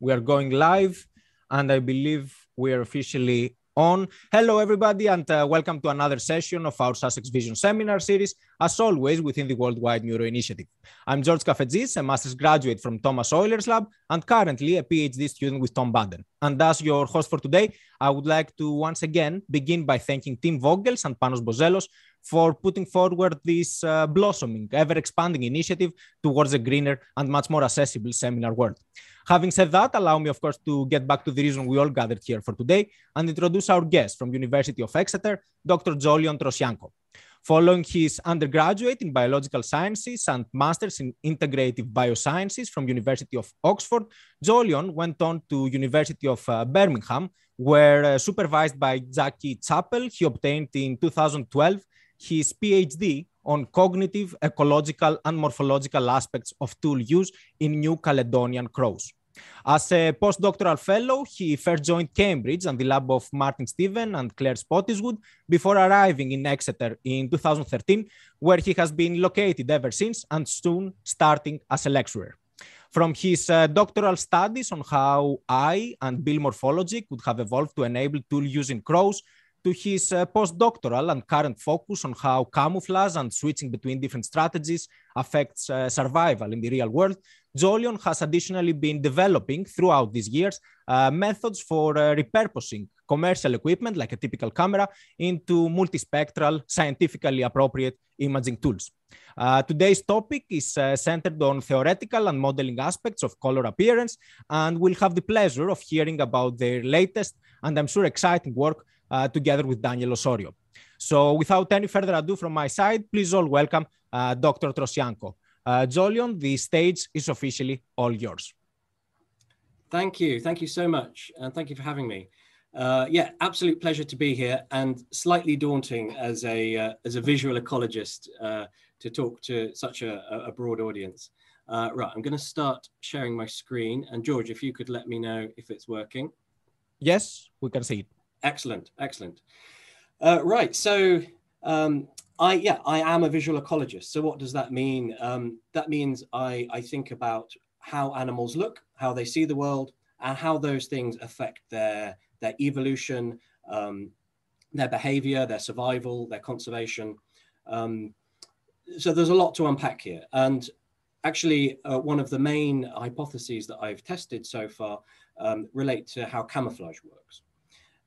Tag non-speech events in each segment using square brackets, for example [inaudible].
we are going live, and I believe we are officially on. Hello, everybody, and uh, welcome to another session of our Sussex Vision seminar series, as always within the Worldwide Neuro Initiative. I'm George Kafetsis, a master's graduate from Thomas Euler's Lab, and currently a PhD student with Tom Baden. And as your host for today, I would like to once again begin by thanking Tim Vogels and Panos Bozelos for putting forward this uh, blossoming, ever expanding initiative towards a greener and much more accessible seminar world. Having said that, allow me, of course, to get back to the reason we all gathered here for today and introduce our guest from University of Exeter, Dr. Jolyon Troscianko. Following his undergraduate in biological sciences and master's in integrative biosciences from University of Oxford, Jolyon went on to University of uh, Birmingham, where uh, supervised by Jackie Chappell, he obtained in 2012 his PhD on cognitive, ecological, and morphological aspects of tool use in New Caledonian crows. As a postdoctoral fellow, he first joined Cambridge and the lab of Martin Stevens and Claire Spottiswoode before arriving in Exeter in 2013, where he has been located ever since and soon starting as a lecturer. From his uh, doctoral studies on how eye and bill morphology could have evolved to enable tool use in crows to his uh, postdoctoral and current focus on how camouflage and switching between different strategies affects uh, survival in the real world, Jolyon has additionally been developing throughout these years uh, methods for uh, repurposing commercial equipment like a typical camera into multispectral, scientifically appropriate imaging tools. Uh, today's topic is uh, centered on theoretical and modeling aspects of color appearance, and we'll have the pleasure of hearing about their latest and I'm sure exciting work uh, together with Daniel Osorio. So without any further ado from my side, please all welcome uh, Dr. Troscianko. Uh, Jolyon, the stage is officially all yours. Thank you. Thank you so much. And thank you for having me. Uh, yeah, absolute pleasure to be here and slightly daunting as a, uh, as a visual ecologist uh, to talk to such a, a broad audience. Uh, right, I'm going to start sharing my screen. And George, if you could let me know if it's working. Yes, we can see it. Excellent, excellent. Uh, right, so um, I yeah, I am a visual ecologist. So what does that mean? Um, that means I I think about how animals look, how they see the world, and how those things affect their their evolution, um, their behavior, their survival, their conservation. Um, so there's a lot to unpack here, and actually uh, one of the main hypotheses that I've tested so far um, relate to how camouflage works.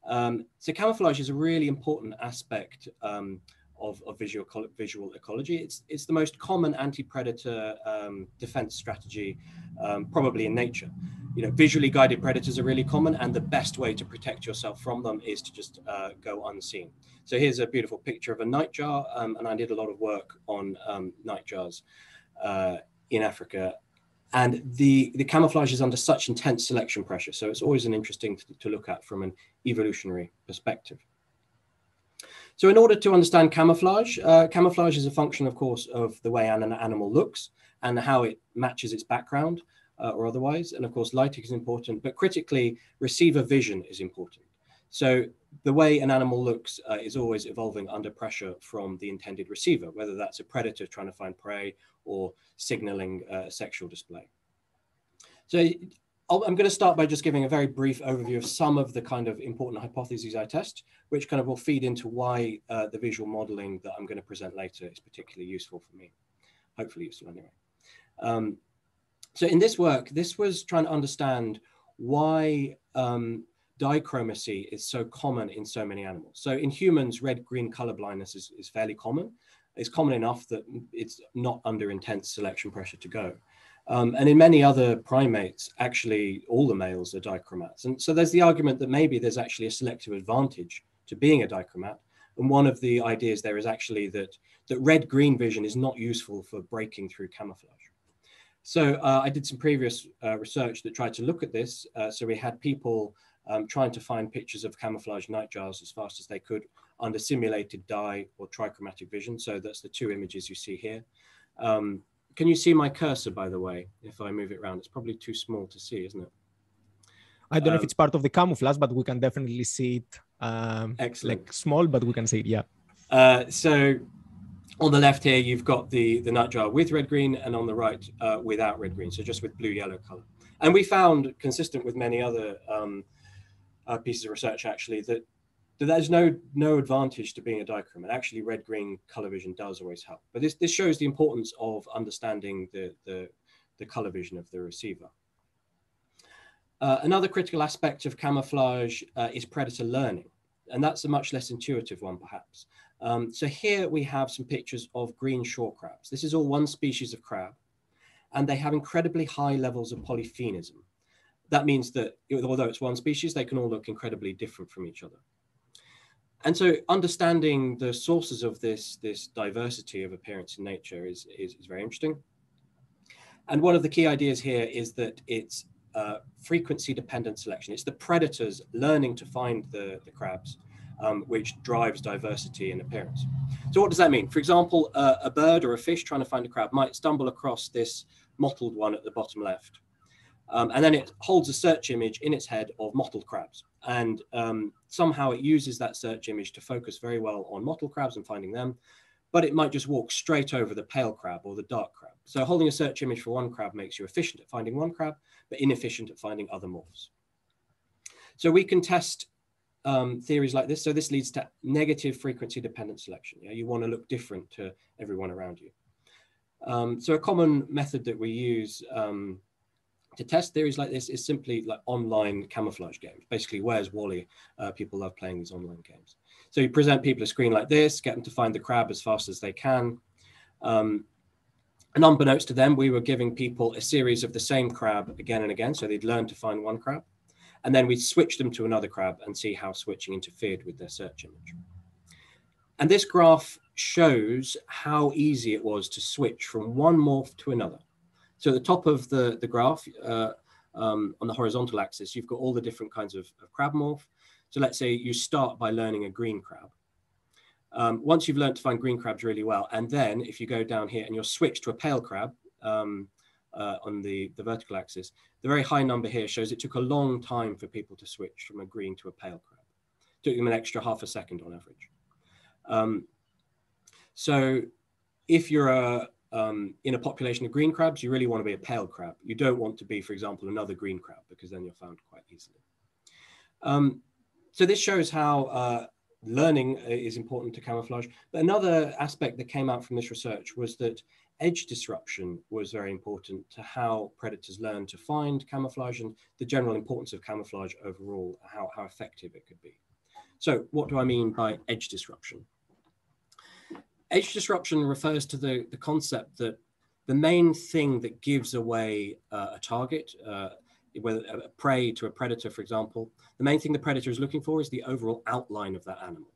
Um, so camouflage is a really important aspect um, of, of visual, visual ecology. It's, it's the most common anti-predator um, defense strategy, um, probably in nature. You know, visually guided predators are really common, and the best way to protect yourself from them is to just uh, go unseen. So here's a beautiful picture of a nightjar, um, and I did a lot of work on um, nightjars uh, in Africa and the, the camouflage is under such intense selection pressure. So it's always an interesting to, to look at from an evolutionary perspective. So in order to understand camouflage, uh, camouflage is a function, of course, of the way an, an animal looks and how it matches its background uh, or otherwise. And of course, lighting is important, but critically, receiver vision is important. So the way an animal looks uh, is always evolving under pressure from the intended receiver, whether that's a predator trying to find prey or signaling uh, sexual display. So i am going to start by just giving a very brief overview of some of the kind of important hypotheses I test, which kind of will feed into why uh, the visual modeling that I'm going to present later is particularly useful for me. Hopefully useful anyway. Um, so in this work, this was trying to understand why um, dichromacy is so common in so many animals. So in humans, red-green color blindness is, is fairly common. It's common enough that it's not under intense selection pressure to go. Um, and in many other primates, actually, all the males are dichromats. And so there's the argument that maybe there's actually a selective advantage to being a dichromat. And one of the ideas there is actually that, that red-green vision is not useful for breaking through camouflage. So uh, I did some previous uh, research that tried to look at this. Uh, so we had people um, trying to find pictures of camouflage nightjars as fast as they could under simulated dye or trichromatic vision. So that's the two images you see here. Um, can you see my cursor, by the way, if I move it around? It's probably too small to see, isn't it? I don't um, know if um, it's part of the camouflage, but we can definitely see it. Um, excellent. Like small, but we can see it, yeah. Uh, so on the left here, you've got the, the nightjar with red green, and on the right, uh, without red green, so just with blue yellow color. And we found, consistent with many other um, uh, pieces of research, actually, that, that there's no no advantage to being a dichromy. And actually, red green color vision does always help. But this this shows the importance of understanding the the, the color vision of the receiver. Uh, another critical aspect of camouflage uh, is predator learning, and that's a much less intuitive one, perhaps. Um, so here we have some pictures of green shore crabs. This is all one species of crab, and they have incredibly high levels of polyphenism. That means that although it's one species, they can all look incredibly different from each other. And so understanding the sources of this, this diversity of appearance in nature is, is, is very interesting. And one of the key ideas here is that it's uh, frequency dependent selection. It's the predators learning to find the, the crabs, um, which drives diversity in appearance. So what does that mean? For example, uh, a bird or a fish trying to find a crab might stumble across this mottled one at the bottom left. Um, and then it holds a search image in its head of mottled crabs. And um, somehow it uses that search image to focus very well on mottled crabs and finding them. But it might just walk straight over the pale crab or the dark crab. So holding a search image for one crab makes you efficient at finding one crab, but inefficient at finding other morphs. So we can test um, theories like this. So this leads to negative frequency dependent selection. Yeah? You want to look different to everyone around you. Um, so a common method that we use um, to test theories like this is simply like online camouflage games. Basically, where's Wally? Uh, people love playing these online games. So you present people a screen like this, get them to find the crab as fast as they can. Um, and unbeknownst to them, we were giving people a series of the same crab again and again. So they'd learn to find one crab. And then we'd switch them to another crab and see how switching interfered with their search image. And this graph shows how easy it was to switch from one morph to another. So at the top of the, the graph, uh, um, on the horizontal axis, you've got all the different kinds of, of, crab morph. So let's say you start by learning a green crab. Um, once you've learned to find green crabs really well, and then if you go down here and you're switched to a pale crab um, uh, on the, the vertical axis, the very high number here shows it took a long time for people to switch from a green to a pale crab. It took them an extra half a second on average. Um, so if you're a, um, in a population of green crabs, you really want to be a pale crab. You don't want to be, for example, another green crab because then you're found quite easily. Um, so this shows how uh, learning is important to camouflage. But another aspect that came out from this research was that edge disruption was very important to how predators learn to find camouflage and the general importance of camouflage overall, how, how effective it could be. So what do I mean by edge disruption? Edge disruption refers to the, the concept that the main thing that gives away uh, a target, uh, whether a prey to a predator, for example, the main thing the predator is looking for is the overall outline of that animal.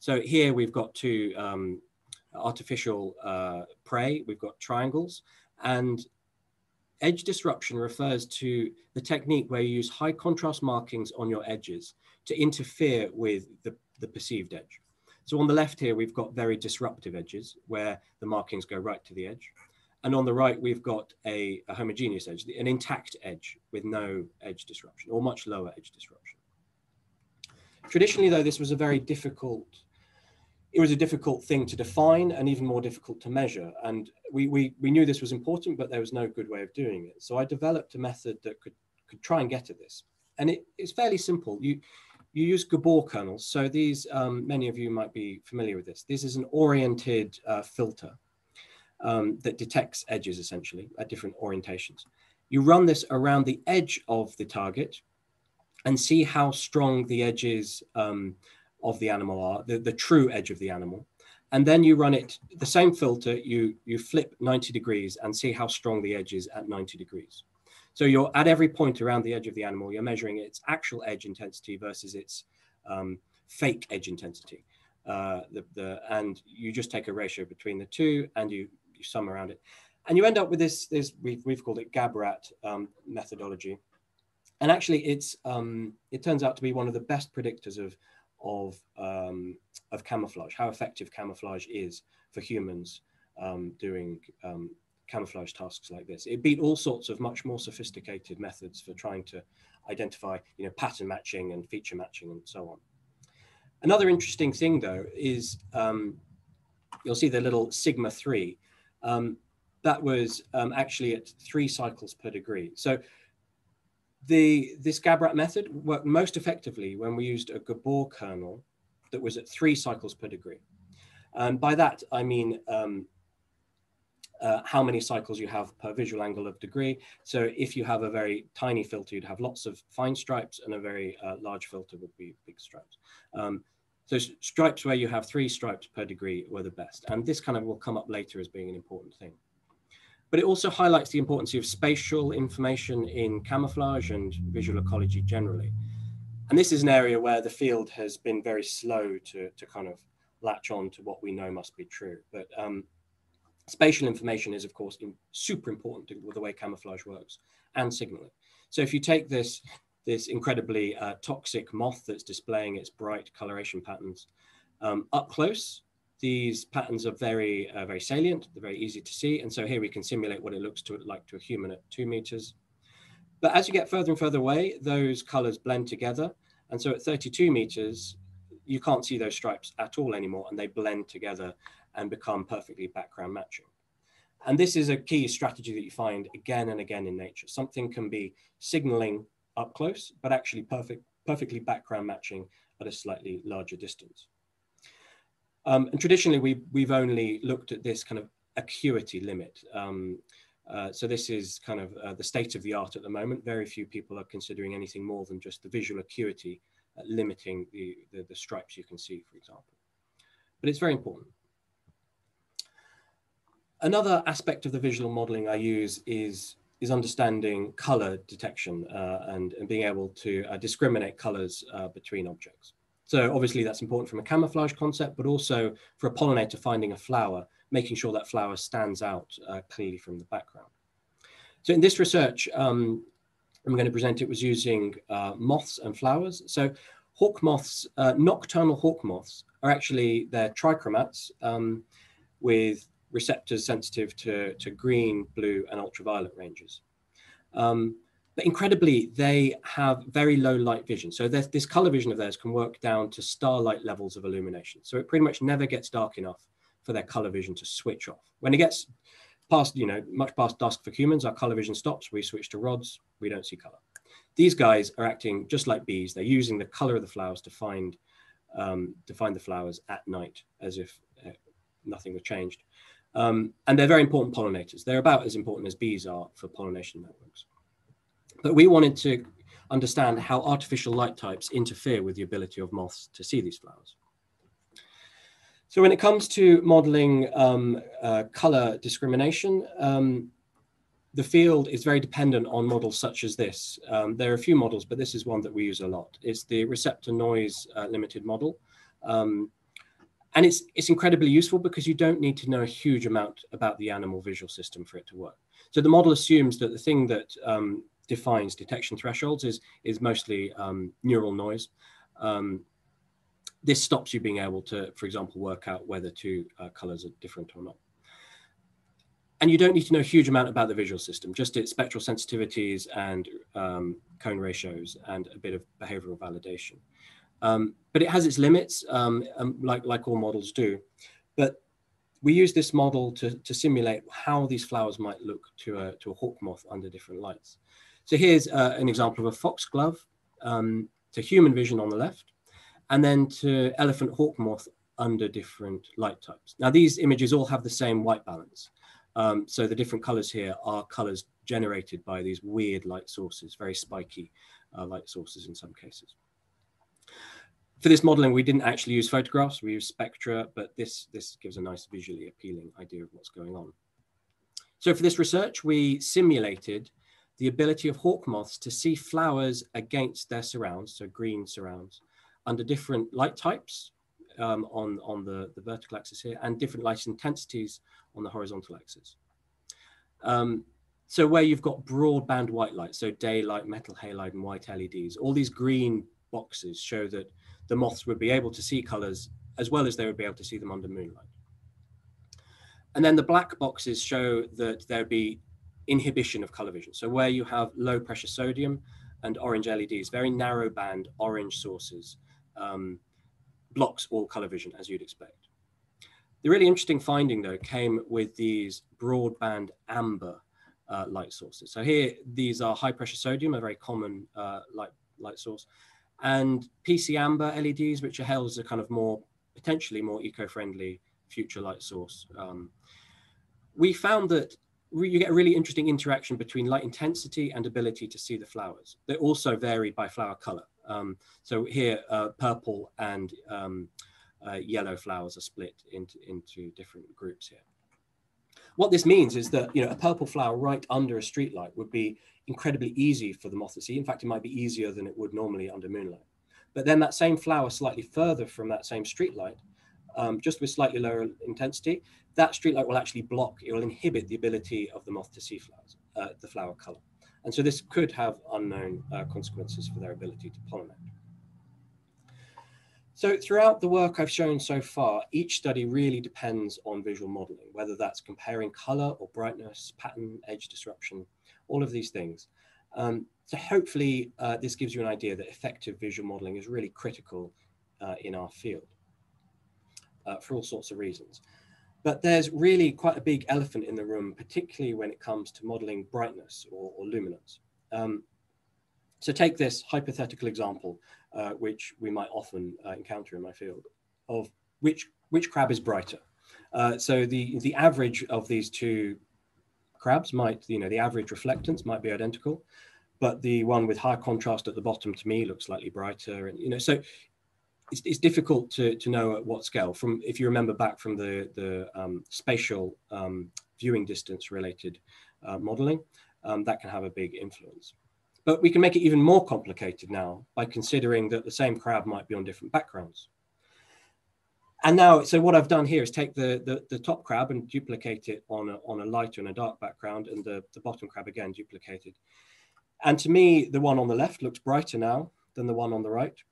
So here we've got two um, artificial uh, prey, we've got triangles, and edge disruption refers to the technique where you use high contrast markings on your edges to interfere with the, the perceived edge. So on the left here, we've got very disruptive edges where the markings go right to the edge. And on the right, we've got a, a homogeneous edge, an intact edge with no edge disruption or much lower edge disruption. Traditionally, though, this was a very difficult, it was a difficult thing to define and even more difficult to measure. And we, we, we knew this was important, but there was no good way of doing it. So I developed a method that could, could try and get at this. And it, it's fairly simple. You, you use Gabor kernels. So these, um, many of you might be familiar with this. This is an oriented uh, filter um, that detects edges essentially at different orientations. You run this around the edge of the target and see how strong the edges um, of the animal are, the, the true edge of the animal. And then you run it, the same filter, you, you flip 90 degrees and see how strong the edge is at 90 degrees. So you're at every point around the edge of the animal, you're measuring its actual edge intensity versus its um, fake edge intensity. Uh, the, the, and you just take a ratio between the two and you, you sum around it. And you end up with this, this we've, we've called it GABRAT um, methodology. And actually it's, um, it turns out to be one of the best predictors of, of, um, of camouflage, how effective camouflage is for humans um, doing um, camouflage tasks like this. It beat all sorts of much more sophisticated methods for trying to identify, you know, pattern matching and feature matching and so on. Another interesting thing, though, is um, you'll see the little sigma 3. Um, that was um, actually at three cycles per degree. So the, this GABRAT method worked most effectively when we used a Gabor kernel that was at three cycles per degree. And by that, I mean um, uh, how many cycles you have per visual angle of degree. So if you have a very tiny filter, you'd have lots of fine stripes and a very uh, large filter would be big stripes. Um, so stripes where you have three stripes per degree were the best. And this kind of will come up later as being an important thing. But it also highlights the importance of spatial information in camouflage and visual ecology generally. And this is an area where the field has been very slow to, to kind of latch on to what we know must be true. But um, Spatial information is, of course, in, super important to the way camouflage works and signaling. So if you take this, this incredibly uh, toxic moth that's displaying its bright coloration patterns um, up close, these patterns are very, uh, very salient. They're very easy to see. And so here we can simulate what it looks to, like to a human at two meters. But as you get further and further away, those colors blend together. And so at 32 meters, you can't see those stripes at all anymore and they blend together and become perfectly background matching. And this is a key strategy that you find again and again in nature. Something can be signaling up close, but actually perfect, perfectly background matching at a slightly larger distance. Um, and traditionally, we, we've only looked at this kind of acuity limit. Um, uh, so this is kind of uh, the state of the art at the moment. Very few people are considering anything more than just the visual acuity uh, limiting the, the, the stripes you can see, for example. But it's very important. Another aspect of the visual modeling I use is, is understanding color detection uh, and, and being able to uh, discriminate colors uh, between objects. So obviously that's important from a camouflage concept, but also for a pollinator finding a flower, making sure that flower stands out uh, clearly from the background. So in this research, um, I'm going to present it was using uh, moths and flowers. So hawk moths, uh, nocturnal hawk moths are actually, they're trichromats um, with receptors sensitive to, to green, blue, and ultraviolet ranges. Um, but incredibly, they have very low light vision. So this color vision of theirs can work down to starlight levels of illumination. So it pretty much never gets dark enough for their color vision to switch off. When it gets past, you know, much past dusk for humans, our color vision stops. We switch to rods. We don't see color. These guys are acting just like bees. They're using the color of the flowers to find um, to find the flowers at night, as if uh, nothing was changed. Um, and they're very important pollinators. They're about as important as bees are for pollination networks. But we wanted to understand how artificial light types interfere with the ability of moths to see these flowers. So when it comes to modeling um, uh, color discrimination, um, the field is very dependent on models such as this. Um, there are a few models, but this is one that we use a lot. It's the receptor noise uh, limited model. Um, and it's it's incredibly useful because you don't need to know a huge amount about the animal visual system for it to work. So the model assumes that the thing that um, defines detection thresholds is is mostly um, neural noise. Um, this stops you being able to, for example, work out whether two uh, colors are different or not. And you don't need to know a huge amount about the visual system, just its spectral sensitivities and um, cone ratios and a bit of behavioral validation. Um, but it has its limits, um, um, like, like all models do. But we use this model to, to simulate how these flowers might look to a, to a hawk moth under different lights. So here's uh, an example of a foxglove um, to human vision on the left, and then to elephant hawk moth under different light types. Now these images all have the same white balance. Um, so the different colors here are colors generated by these weird light sources, very spiky uh, light sources in some cases for this modeling, we didn't actually use photographs, we used spectra, but this, this gives a nice visually appealing idea of what's going on. So for this research, we simulated the ability of hawk moths to see flowers against their surrounds, so green surrounds, under different light types um, on, on the, the vertical axis here, and different light intensities on the horizontal axis. Um, so where you've got broadband white light, so daylight, metal halide, and white LEDs, all these green boxes show that the moths would be able to see colors as well as they would be able to see them under moonlight. And then the black boxes show that there'd be inhibition of color vision. So where you have low pressure sodium and orange LEDs, very narrow band orange sources, um, blocks all color vision as you'd expect. The really interesting finding though came with these broadband amber uh, light sources. So here, these are high pressure sodium, a very common uh, light, light source, and PC amber LEDs, which are held as a kind of more, potentially more eco-friendly future light source. Um, we found that you get a really interesting interaction between light intensity and ability to see the flowers. They also vary by flower color. Um, so here, uh, purple and um, uh, yellow flowers are split into, into different groups here. What this means is that you know a purple flower right under a streetlight would be incredibly easy for the moth to see. In fact, it might be easier than it would normally under moonlight. But then that same flower slightly further from that same streetlight, um, just with slightly lower intensity, that streetlight will actually block, it will inhibit the ability of the moth to see flowers, uh, the flower color. And so this could have unknown uh, consequences for their ability to pollinate. So throughout the work I've shown so far, each study really depends on visual modeling, whether that's comparing color or brightness, pattern, edge disruption, all of these things. Um, so hopefully uh, this gives you an idea that effective visual modeling is really critical uh, in our field uh, for all sorts of reasons. But there's really quite a big elephant in the room, particularly when it comes to modeling brightness or, or luminance. Um, so take this hypothetical example, uh, which we might often uh, encounter in my field, of which, which crab is brighter. Uh, so the, the average of these two crabs might, you know, the average reflectance might be identical, but the one with high contrast at the bottom to me looks slightly brighter. And, you know, so it's, it's difficult to, to know at what scale from, if you remember back from the, the um, spatial um, viewing distance related uh, modeling, um, that can have a big influence. But we can make it even more complicated now by considering that the same crab might be on different backgrounds. And now, so what I've done here is take the, the, the top crab and duplicate it on a, on a lighter and a dark background and the, the bottom crab again duplicated. And to me, the one on the left looks brighter now than the one on the right.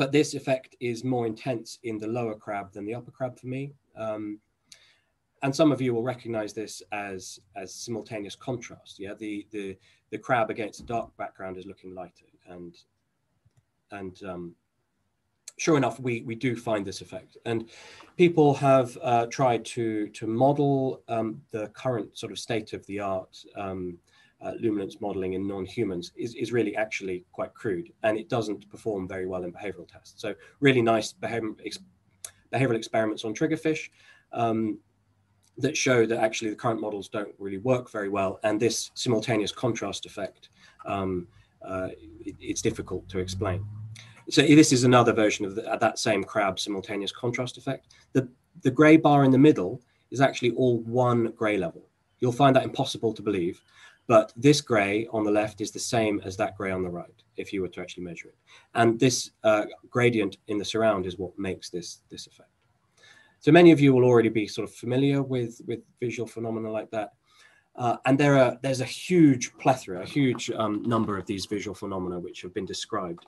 But this effect is more intense in the lower crab than the upper crab for me. Um, and some of you will recognize this as as simultaneous contrast. Yeah, the the the crab against a dark background is looking lighter, and and um, sure enough, we we do find this effect. And people have uh, tried to to model um, the current sort of state of the art. Um, uh, luminance modeling in non-humans is, is really actually quite crude and it doesn't perform very well in behavioral tests. So really nice behavior, ex, behavioral experiments on triggerfish, um, that show that actually the current models don't really work very well. And this simultaneous contrast effect, um, uh, it, it's difficult to explain. So this is another version of the, that same crab simultaneous contrast effect. The, the gray bar in the middle is actually all one gray level. You'll find that impossible to believe, but this gray on the left is the same as that gray on the right, if you were to actually measure it. And this uh, gradient in the surround is what makes this, this effect. So many of you will already be sort of familiar with, with visual phenomena like that. Uh, and there are there's a huge plethora, a huge um, number of these visual phenomena which have been described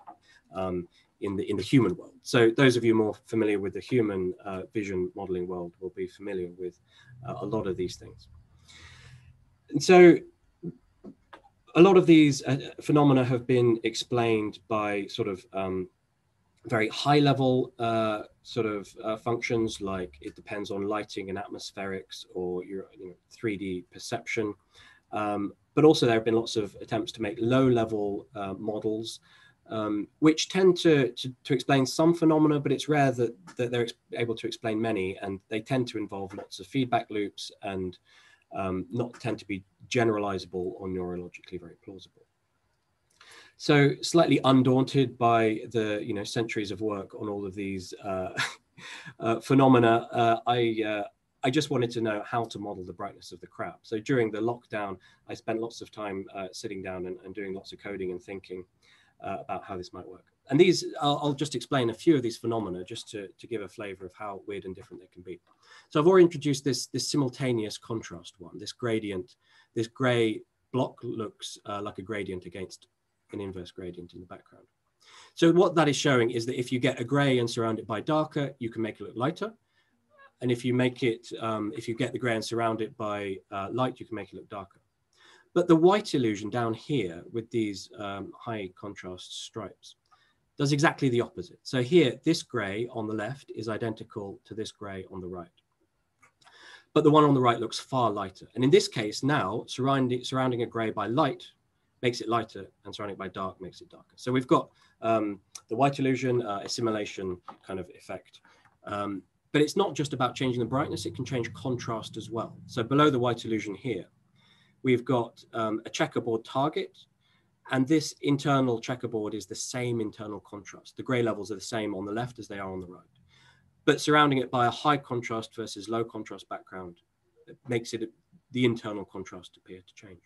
um, in the in the human world. So those of you more familiar with the human uh, vision modeling world will be familiar with uh, a lot of these things. And so a lot of these uh, phenomena have been explained by sort of um, very high level uh, sort of uh, functions like it depends on lighting and atmospherics or your you know, 3D perception. Um, but also there have been lots of attempts to make low level uh, models um, which tend to, to, to, explain some phenomena, but it's rare that, that they're able to explain many and they tend to involve lots of feedback loops and um, not tend to be generalizable or neurologically very plausible. So slightly undaunted by the you know centuries of work on all of these uh, [laughs] uh, phenomena, uh, I uh, I just wanted to know how to model the brightness of the crab. So during the lockdown, I spent lots of time uh, sitting down and, and, doing lots of coding and thinking uh, about how this might work. And these, I'll, I'll, just explain a few of these phenomena just to, to give a flavor of how weird and different they can be. So I've already introduced this, this simultaneous contrast one, this gradient, this gray block looks like a gradient against an inverse gradient in the background. So what that is showing is that if you get a gray and surround it by darker, you can make it look lighter. And if you make it, um, if you get the gray and surround it by uh, light, you can make it look darker. But the white illusion down here with these um, high contrast stripes does exactly the opposite. So here, this gray on the left is identical to this gray on the right. but the one on the right looks far lighter. And in this case, now surrounding, surrounding a gray by light makes it lighter and surrounding it by dark makes it darker. So we've got um, the white illusion, uh, assimilation kind of effect. Um, but it's not just about changing the brightness, it can change contrast as well. So below the white illusion here, we've got um, a checkerboard target, and this internal checkerboard is the same internal contrast. The gray levels are the same on the left as they are on the right. But surrounding it by a high contrast versus low contrast background it makes it the internal contrast appear to change.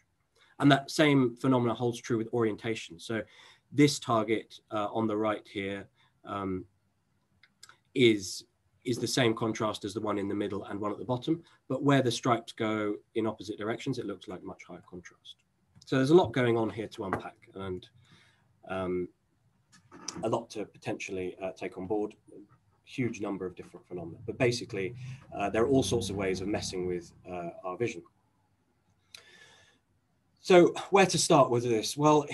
And that same phenomena holds true with orientation. So this target uh, on the right here um, is is the same contrast as the one in the middle and one at the bottom, but where the stripes go in opposite directions, it looks like much higher contrast. So there's a lot going on here to unpack and um, a lot to potentially uh, take on board, huge number of different phenomena. But basically, uh, there are all sorts of ways of messing with uh, our vision. So where to start with this? Well,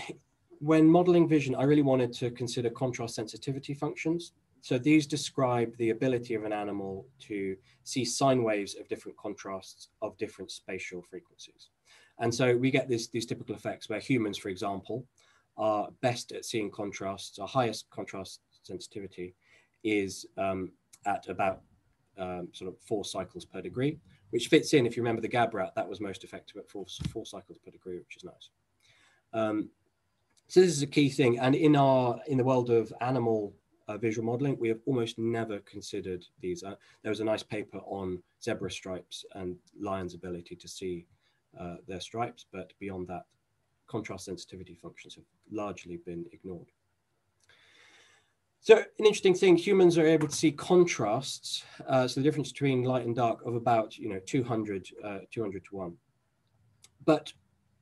when modeling vision, I really wanted to consider contrast sensitivity functions. So these describe the ability of an animal to see sine waves of different contrasts of different spatial frequencies. And so we get this, these typical effects where humans, for example, are best at seeing contrasts. Our highest contrast sensitivity is um, at about um, sort of four cycles per degree, which fits in, if you remember the GABRAT, that was most effective at four, four cycles per degree, which is nice. Um, so this is a key thing. And in our in the world of animal uh, visual modeling, we have almost never considered these. Uh, there was a nice paper on zebra stripes and lions' ability to see uh, their stripes, but beyond that, contrast sensitivity functions have largely been ignored. So an interesting thing, humans are able to see contrasts, uh, so the difference between light and dark of about, you know, 200, uh, 200 to 1. But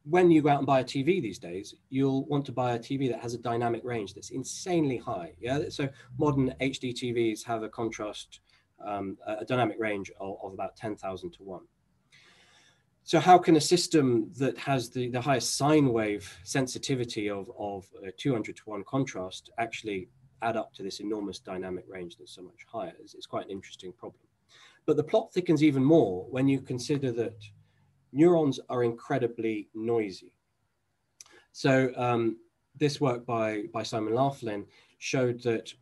when you go out and buy a TV these days, you'll want to buy a TV that has a dynamic range that's insanely high. Yeah, so modern HD TVs have a contrast, um, a dynamic range of, of about 10,000 to 1. So how can a system that has the, the highest sine wave sensitivity of, of 200 to 1 contrast actually add up to this enormous dynamic range that's so much higher? It's, it's quite an interesting problem. But the plot thickens even more when you consider that neurons are incredibly noisy. So um, this work by, by Simon Laughlin showed that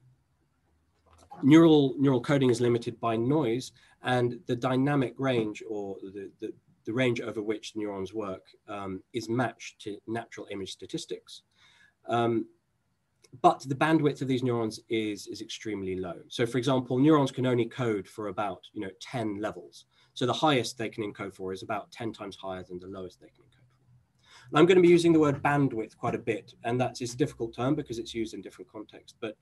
neural, neural coding is limited by noise and the dynamic range or the, the, the range over which neurons work um, is matched to natural image statistics. Um, but the bandwidth of these neurons is, is extremely low. So for example, neurons can only code for about you know, 10 levels. So the highest they can encode for is about 10 times higher than the lowest they can encode for. And I'm going to be using the word bandwidth quite a bit, and that's it's a difficult term because it's used in different contexts. But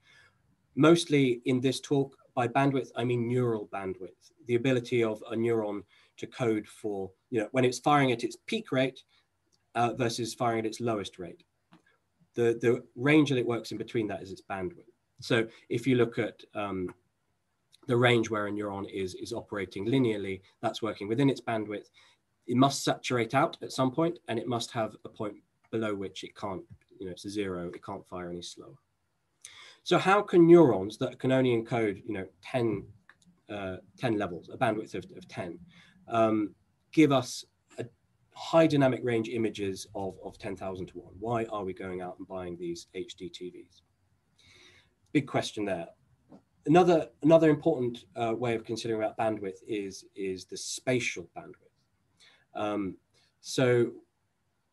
mostly in this talk, by bandwidth, I mean neural bandwidth, the ability of a neuron to code for, you know, when it's firing at its peak rate uh, versus firing at its lowest rate. The, the range that it works in between that is its bandwidth. So if you look at um, the range where a neuron is, is operating linearly, that's working within its bandwidth. It must saturate out at some point, and it must have a point below which it can't, you know, it's a zero, it can't fire any slower. So how can neurons that can only encode, you know, 10, uh, 10 levels, a bandwidth of, of 10, um, give us high dynamic range images of, of 10,000 to 1? Why are we going out and buying these HD TVs? Big question there another another important uh, way of considering about bandwidth is is the spatial bandwidth. Um, so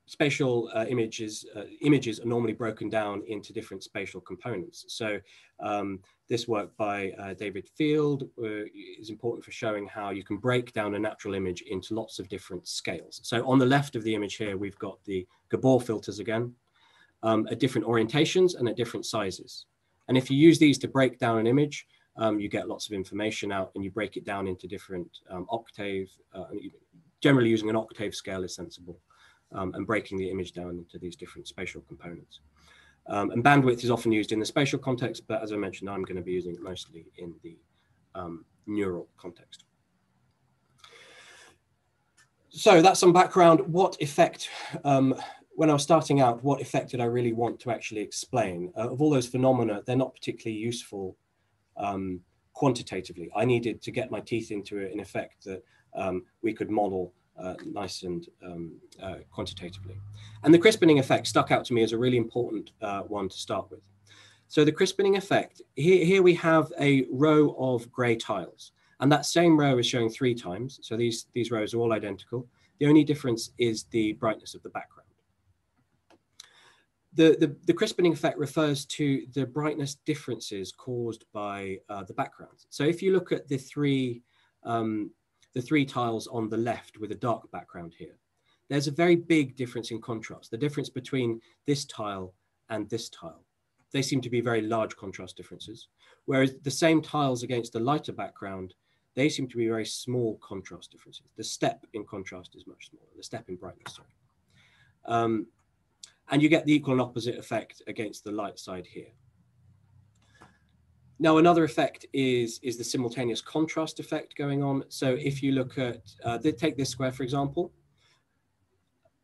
spatial uh, images uh, images are normally broken down into different spatial components. So um, this work by uh, David Field uh, is important for showing how you can break down a natural image into lots of different scales. So on the left of the image here, we've got the Gabor filters again, um, at different orientations and at different sizes. And if you use these to break down an image, um, you get lots of information out and you break it down into different um, octave. Uh, generally using an octave scale is sensible um, and breaking the image down into these different spatial components. Um, and bandwidth is often used in the spatial context, but as I mentioned, I'm going to be using it mostly in the um, neural context. So that's some background. What effect um, when I was starting out, what effect did I really want to actually explain? Uh, of all those phenomena, they're not particularly useful um, quantitatively. I needed to get my teeth into an effect that um, we could model uh, nice and um, uh, quantitatively. And the crispening effect stuck out to me as a really important uh, one to start with. So the crispening effect, here, here we have a row of gray tiles. And that same row is showing three times. So these, these rows are all identical. The only difference is the brightness of the background. The, the, the crispening effect refers to the brightness differences caused by uh, the background. So if you look at the three, um, the three tiles on the left with a dark background here, there's a very big difference in contrast. The difference between this tile and this tile. They seem to be very large contrast differences. Whereas the same tiles against a lighter background, they seem to be very small contrast differences. The step in contrast is much smaller, the step in brightness, sorry. Um, and you get the equal and opposite effect against the light side here. Now, another effect is, is the simultaneous contrast effect going on. So if you look at, uh, take this square, for example,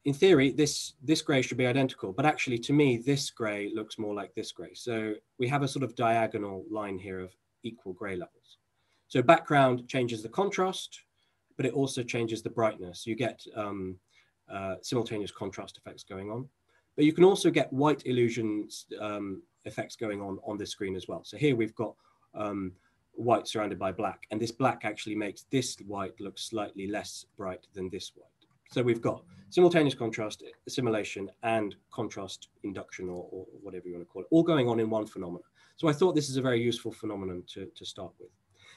in theory, this, this gray should be identical, but actually to me, this gray looks more like this gray. So we have a sort of diagonal line here of equal gray levels. So background changes the contrast, but it also changes the brightness. You get um, uh, simultaneous contrast effects going on, but you can also get white illusions um, effects going on on this screen as well. So here we've got um, white surrounded by black, and this black actually makes this white look slightly less bright than this white. So we've got simultaneous contrast assimilation and contrast induction or, or, whatever you want to call it, all going on in one phenomenon. So I thought this is a very useful phenomenon to, to start with.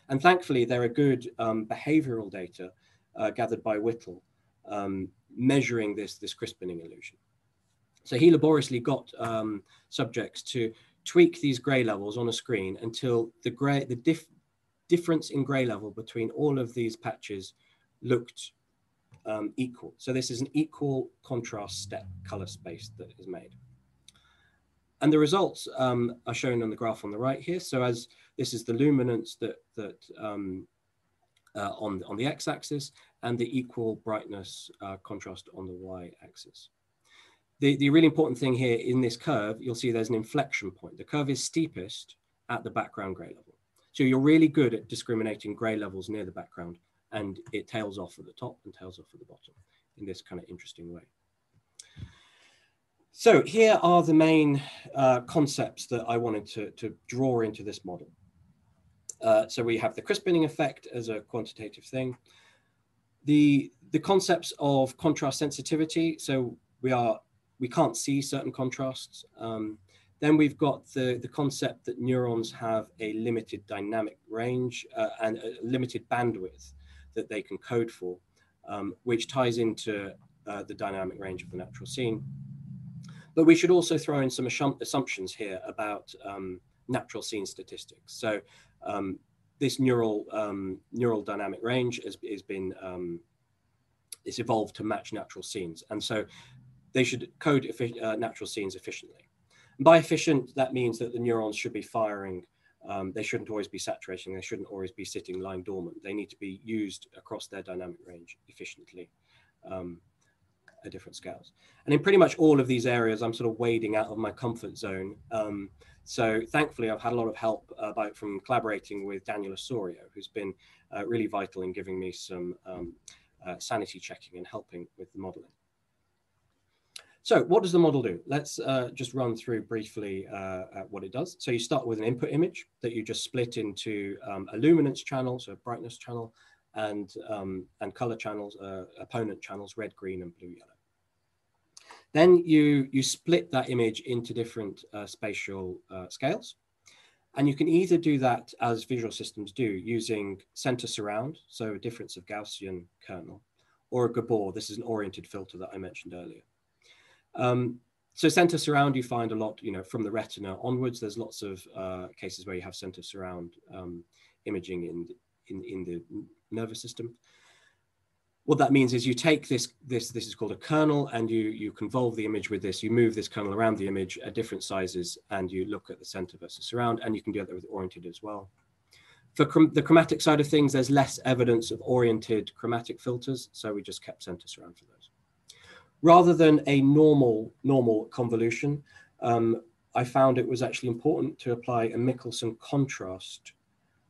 And thankfully, there are good um, behavioral data uh, gathered by Whittle um, measuring this, this crispening illusion. So he laboriously got um, subjects to tweak these gray levels on a screen until the gray, the dif difference in gray level between all of these patches looked um, equal. So this is an equal contrast step color space that is made. And the results um, are shown on the graph on the right here. So as this is the luminance that, that um, uh, on, on the x-axis and the equal brightness uh, contrast on the y-axis. The, the really important thing here in this curve, you'll see there's an inflection point. The curve is steepest at the background gray level. So you're really good at discriminating gray levels near the background and it tails off at the top and tails off at the bottom in this kind of interesting way. So here are the main uh, concepts that I wanted to, to draw into this model. Uh, so we have the crispening effect as a quantitative thing. The, the concepts of contrast sensitivity. So we are we can't see certain contrasts. Um, then we've got the, the concept that neurons have a limited dynamic range uh, and a limited bandwidth that they can code for, um, which ties into uh, the dynamic range of the natural scene. But we should also throw in some assumptions here about um, natural scene statistics. So um, this neural um, neural dynamic range has, has been um, it's evolved to match natural scenes, and so they should code uh, natural scenes efficiently. And by efficient, that means that the neurons should be firing um, they shouldn't always be saturating. They shouldn't always be sitting lying dormant. They need to be used across their dynamic range efficiently um, at different scales. And in pretty much all of these areas, I'm sort of wading out of my comfort zone. Um, so thankfully, I've had a lot of help uh, by, from collaborating with Daniel Osorio, who's been uh, really vital in giving me some um, uh, sanity checking and helping with the modeling. So what does the model do? Let's uh, just run through briefly uh, what it does. So you start with an input image that you just split into um, a luminance channel, so a brightness channel, and, um, and color channels, uh, opponent channels, red, green, and blue, yellow. Then you, you split that image into different uh, spatial uh, scales. And you can either do that as visual systems do using center surround, so a difference of Gaussian kernel, or a Gabor, this is an oriented filter that I mentioned earlier. Um, so center surround, you find a lot, you know, from the retina onwards. There's lots of uh, cases where you have center surround um, imaging in, in in the nervous system. What that means is you take this this this is called a kernel, and you you convolve the image with this. You move this kernel around the image at different sizes, and you look at the center versus surround, and you can do that with oriented as well. For the chromatic side of things, there's less evidence of oriented chromatic filters, so we just kept center surround for those rather than a normal, normal convolution, um, I found it was actually important to apply a Michelson contrast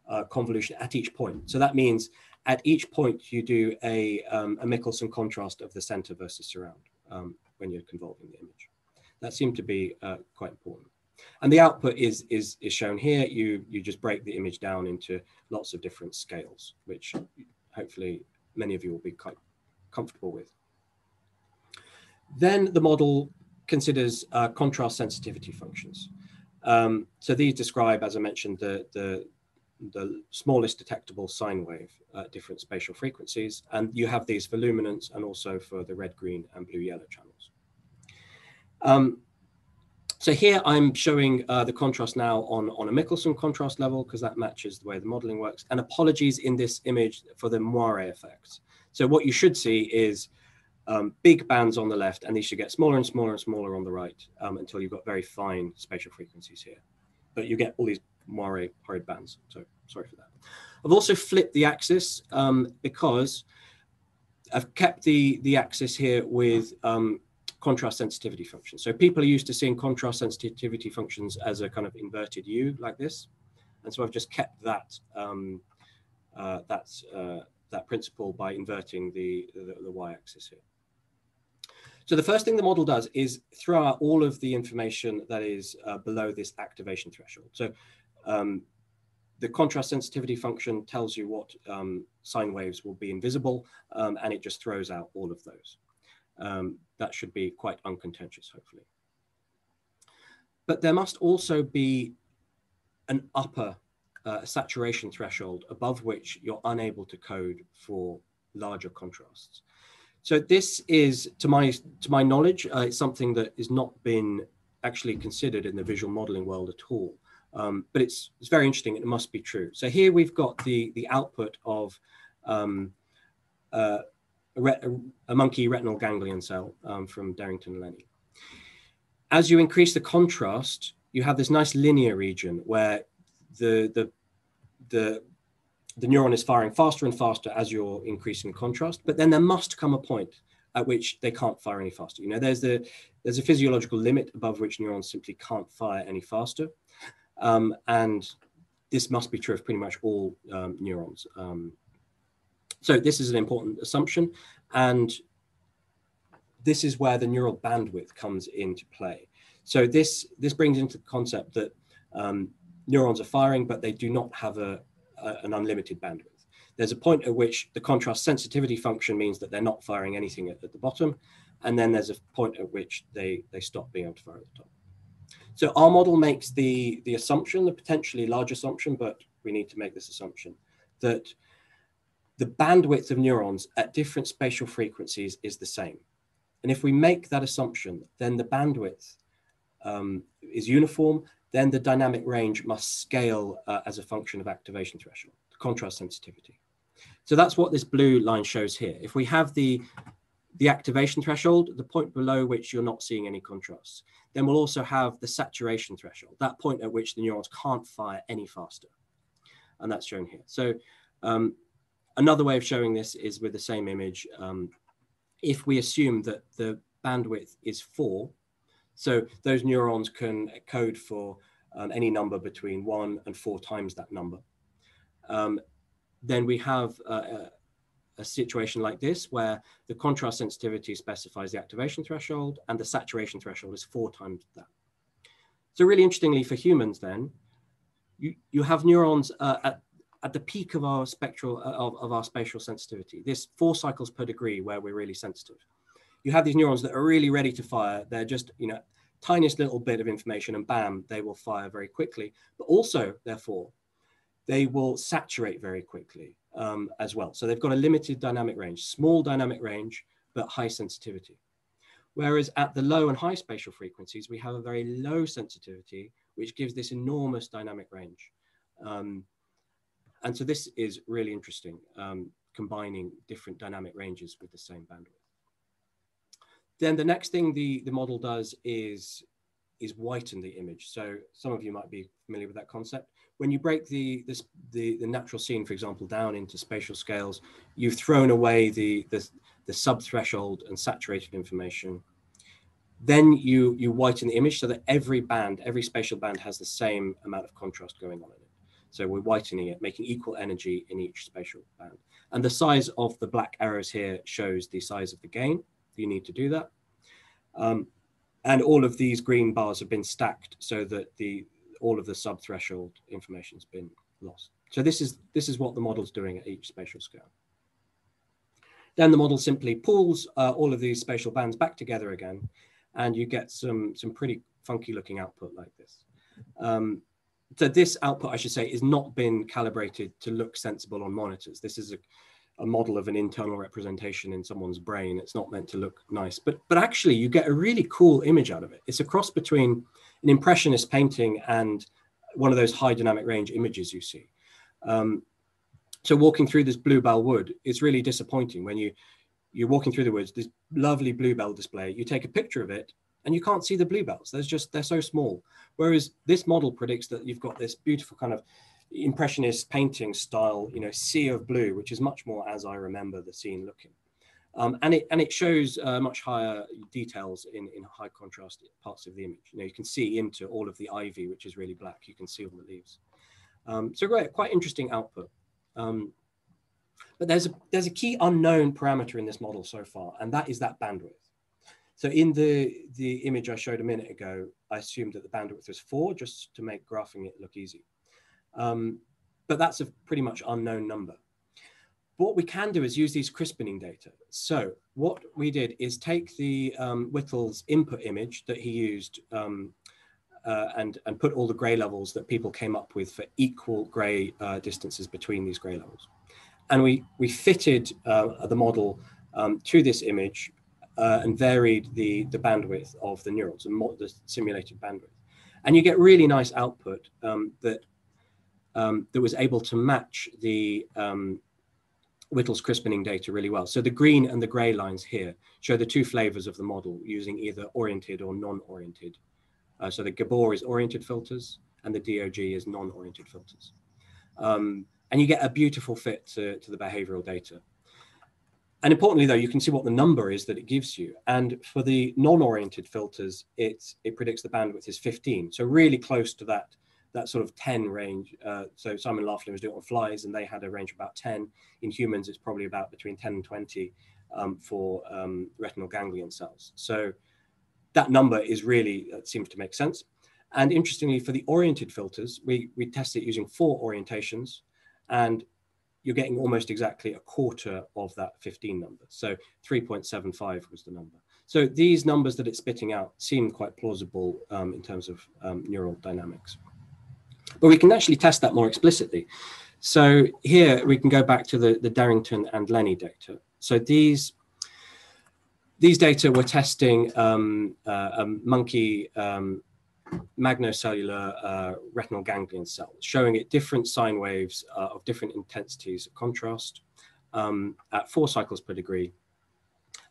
uh, convolution at each point. So that means at each point you do a, um, a Michelson contrast of the center versus surround um, when you're convolving the image. That seemed to be uh, quite important. And the output is, is, is shown here. You, you just break the image down into lots of different scales, which hopefully many of you will be quite comfortable with. Then the model considers uh, contrast sensitivity functions. Um, so these describe, as I mentioned, the, the, the smallest detectable sine wave at different spatial frequencies. And you have these for luminance and also for the red, green, and blue, yellow channels. Um, so here I'm showing uh, the contrast now on, on a Michelson contrast level because that matches the way the modeling works. And apologies in this image for the moire effect. So what you should see is um, big bands on the left, and these should get smaller and smaller and smaller on the right um, until you've got very fine spatial frequencies here. But you get all these moire horrid bands. So sorry for that. I've also flipped the axis um, because I've kept the, the axis here with um, contrast sensitivity functions. So people are used to seeing contrast sensitivity functions as a kind of inverted U like this. And so I've just kept that, um, uh, that's, uh, that principle by inverting the, the, the y-axis here. So the first thing the model does is throw out all of the information that is uh, below this activation threshold. So um, the contrast sensitivity function tells you what um, sine waves will be invisible, um, and it just throws out all of those. Um, that should be quite uncontentious, hopefully. But there must also be an upper uh, saturation threshold above which you're unable to code for larger contrasts. So this is, to my to my knowledge, uh, it's something that has not been actually considered in the visual modeling world at all. Um, but it's it's very interesting. It must be true. So here we've got the the output of um, uh, a, a, monkey retinal ganglion cell um, from Derrington Lennie. As you increase the contrast, you have this nice linear region where the, the, the, the neuron is firing faster and faster as you're increasing contrast, but then there must come a point at which they can't fire any faster. You know, there's the there's a physiological limit above which neurons simply can't fire any faster, um, and this must be true of pretty much all um, neurons. Um, so this is an important assumption. And this is where the neural bandwidth comes into play. So this, this brings into the concept that um, neurons are firing, but they do not have a, a, an unlimited bandwidth. There's a point at which the contrast sensitivity function means that they're not firing anything at, at the bottom. And then there's a point at which they, they stop being able to fire at the top. So our model makes the, the assumption, the potentially large assumption, but we need to make this assumption, that the bandwidth of neurons at different spatial frequencies is the same. And if we make that assumption, then the bandwidth um, is uniform, then the dynamic range must scale uh, as a function of activation threshold, contrast sensitivity. So that's what this blue line shows here. If we have the, the activation threshold, the point below which you're not seeing any contrast, then we'll also have the saturation threshold, that point at which the neurons can't fire any faster. And that's shown here. So um, Another way of showing this is with the same image. Um, if we assume that the bandwidth is four, so those neurons can code for um, any number between one and four times that number. Um, then we have a, a, situation like this where the contrast sensitivity specifies the activation threshold and the saturation threshold is four times that. So really interestingly for humans then, you, you have neurons uh, at at the peak of our spectral uh, of, of our spatial sensitivity, this four cycles per degree where we're really sensitive. You have these neurons that are really ready to fire. They're just, you know, tiniest little bit of information and bam, they will fire very quickly. But also, therefore, they will saturate very quickly um, as well. So they've got a limited dynamic range, small dynamic range, but high sensitivity. Whereas at the low and high spatial frequencies, we have a very low sensitivity, which gives this enormous dynamic range. Um, and so this is really interesting, um, combining different dynamic ranges with the same bandwidth. Then the next thing the, the model does is, is whiten the image. So some of you might be familiar with that concept. When you break the, this, the, the natural scene, for example, down into spatial scales, you've thrown away the, the, the sub-threshold and saturated information. Then you, you whiten the image so that every band, every spatial band has the same amount of contrast going on in it. So we're whitening it, making equal energy in each spatial band. And the size of the black arrows here shows the size of the gain. You need to do that. Um, and all of these green bars have been stacked so that the all of the sub-threshold information has been lost. So this is this is what the model's doing at each spatial scale. Then the model simply pulls uh, all of these spatial bands back together again, and you get some some pretty funky looking output like this. Um, so this output, I should say, is not been calibrated to look sensible on monitors. This is a, a model of an internal representation in someone's brain. It's not meant to look nice, but but actually you get a really cool image out of it. It's a cross between an impressionist painting and one of those high dynamic range images you see. Um, so walking through this bluebell wood is really disappointing when you you're walking through the woods, this lovely bluebell display, you take a picture of it and you can't see the bluebells. There's just, they're so small. Whereas this model predicts that you've got this beautiful kind of impressionist painting style, you know, sea of blue, which is much more as I remember the scene looking. Um, and it and it shows uh, much higher details in in high contrast parts of the image. You know, you can see into all of the ivy, which is really black. You can see all the leaves. Um, so great, quite interesting output. Um, but there's a there's a key unknown parameter in this model so far, and that is that bandwidth. So in the the image I showed a minute ago, I assumed that the bandwidth was four, just to make graphing it look easy. Um, but that's a pretty much unknown number what we can do is use these crispening data. So what we did is take the um, Whittle's input image that he used um, uh, and, and put all the gray levels that people came up with for equal gray uh, distances between these gray levels. And we, we fitted uh, the model um, to this image uh, and varied the, the bandwidth of the neurons, and the simulated bandwidth. And you get really nice output um, that, um, that was able to match the, um, Whittle's crispening data really well. So the green and the gray lines here show the two flavors of the model using either oriented or non-oriented. Uh, so the Gabor is oriented filters and the DOG is non-oriented filters. Um, and you get a beautiful fit to, to the behavioral data. And importantly, though, you can see what the number is that it gives you. And for the non-oriented filters, it predicts the bandwidth is 15. So really close to that that sort of 10 range. Uh, so Simon Laughlin was doing it on flies and they had a range of about 10. In humans, it's probably about between 10 and 20 um, for um, retinal ganglion cells. So that number is really, uh, seems to make sense. And interestingly, for the oriented filters, we, we tested it using four orientations and you're getting almost exactly a quarter of that 15 number. So 3.75 was the number. So these numbers that it's spitting out seem quite plausible um, in terms of um, neural dynamics. But we can actually test that more explicitly. So here we can go back to the, the Derrington and Lennie data. So these these data were testing um, uh, a monkey um, magnocellular uh, retinal ganglion cell, showing it different sine waves uh, of different intensities of contrast um, at four cycles per degree.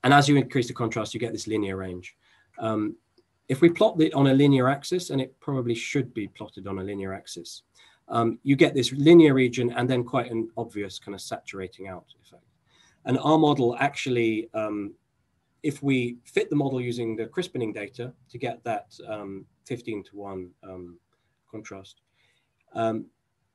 And as you increase the contrast, you get this linear range. Um, if we plot it on a linear axis, and it probably should be plotted on a linear axis, um, you get this linear region and then quite an obvious kind of saturating out effect. And our model actually, um, if we fit the model using the crispening data to get that um, 15 to 1 um, contrast, um,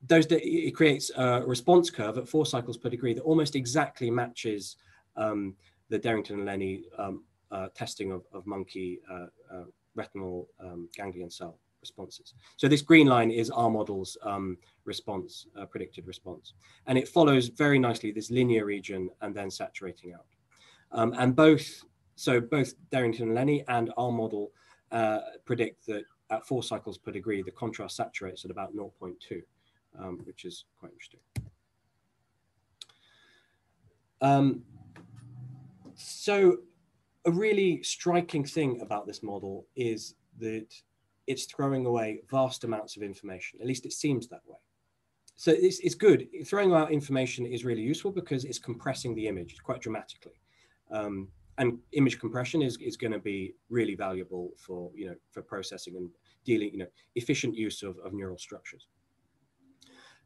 those it creates a response curve at four cycles per degree that almost exactly matches um, the Derrington and Lennie uh, testing of, of monkey uh, uh, retinal um, ganglion cell responses. So this green line is our model's um, response, uh, predicted response. And it follows very nicely this linear region and then saturating out. Um, and both, so both Derrington and Lennie and our model uh, predict that at four cycles per degree, the contrast saturates at about 0.2, um, which is quite interesting. Um, so a really striking thing about this model is that it's throwing away vast amounts of information. At least it seems that way. So it's, it's good. Throwing out information is really useful because it's compressing the image quite dramatically. Um, and image compression is, is going to be really valuable for, you know, for processing and dealing, you know, efficient use of, of neural structures.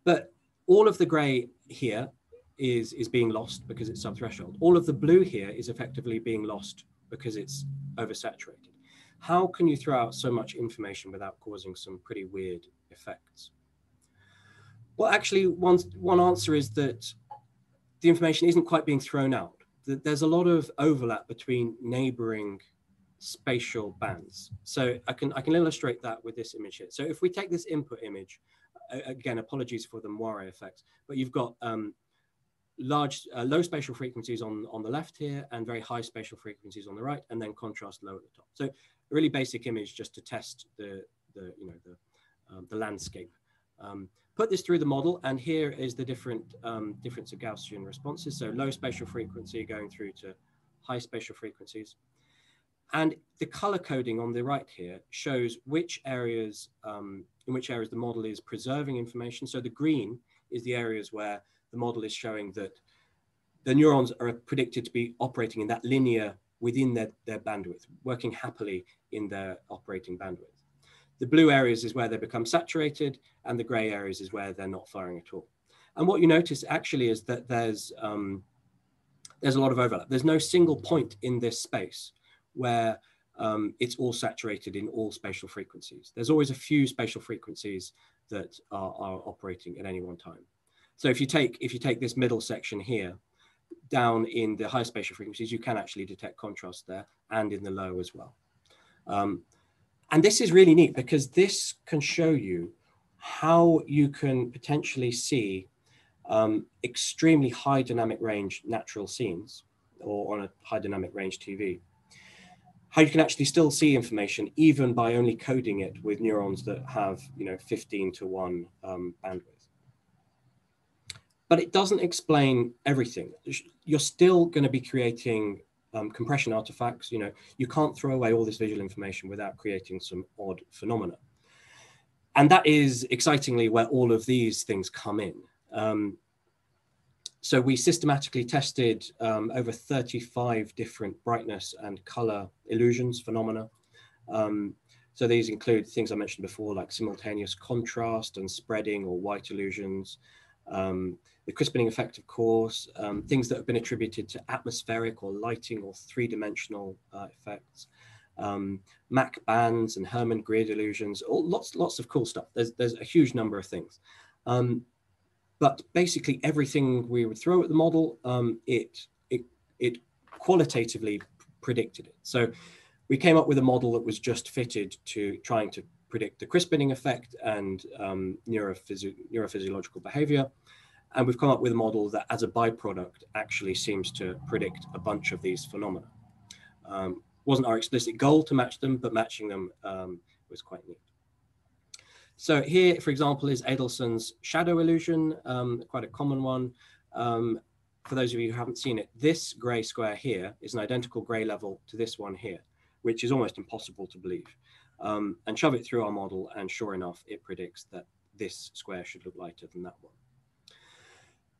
But all of the gray here is, is being lost because it's subthreshold. All of the blue here is effectively being lost because it's oversaturated. How can you throw out so much information without causing some pretty weird effects? Well, actually, one, one answer is that the information isn't quite being thrown out. There's a lot of overlap between neighboring spatial bands. So I can, I can illustrate that with this image here. So if we take this input image, again, apologies for the moire effect, but you've got um, large, uh, low spatial frequencies on, on the left here and very high spatial frequencies on the right, and then contrast low at the top. So a really basic image just to test the, the you know, the, um, the landscape. Um, put this through the model, and here is the different um, difference of Gaussian responses. So low spatial frequency going through to high spatial frequencies. And the color coding on the right here shows which areas, um, in which areas the model is preserving information. So the green is the areas where the model is showing that the neurons are predicted to be operating in that linear within their, their bandwidth, working happily in their operating bandwidth. The blue areas is where they become saturated, and the gray areas is where they're not firing at all. And what you notice actually is that there's um, there's a lot of overlap. There's no single point in this space where um, it's all saturated in all spatial frequencies. There's always a few spatial frequencies that are, are operating at any one time. So if you take if you take this middle section here, down in the high spatial frequencies, you can actually detect contrast there and in the low as well. Um, and this is really neat because this can show you how you can potentially see um, extremely high dynamic range natural scenes or on a high dynamic range TV. How you can actually still see information even by only coding it with neurons that have, you know, 15 to 1 um, bandwidth but it doesn't explain everything. You're still going to be creating um, compression artifacts. You know, you can't throw away all this visual information without creating some odd phenomena. And that is excitingly where all of these things come in. Um, so we systematically tested um, over 35 different brightness and color illusions phenomena. Um, so these include things I mentioned before, like simultaneous contrast and spreading or white illusions, um, the crispening effect, of course, um, things that have been attributed to atmospheric or lighting or three-dimensional uh, effects, um, Mach bands and Hermann grid illusions, all, lots, lots of cool stuff. There's, there's a huge number of things. Um, but basically everything we would throw at the model, um, it, it, it qualitatively predicted it. So we came up with a model that was just fitted to trying to predict the crispening effect and um, neurophysi neurophysiological behavior. And we've come up with a model that as a byproduct actually seems to predict a bunch of these phenomena. Um, wasn't our explicit goal to match them, but matching them um, was quite neat. So here, for example, is Adelson's shadow illusion, um, quite a common one. Um, for those of you who haven't seen it, this gray square here is an identical gray level to this one here, which is almost impossible to believe. Um, and shove it through our model, and sure enough, it predicts that this square should look lighter than that one